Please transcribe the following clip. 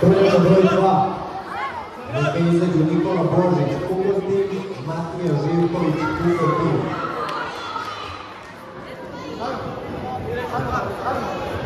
Trojica broj 2. Vezanice Nikola Božić, Kukostić, Matija Živković, Kukostić. Thank you.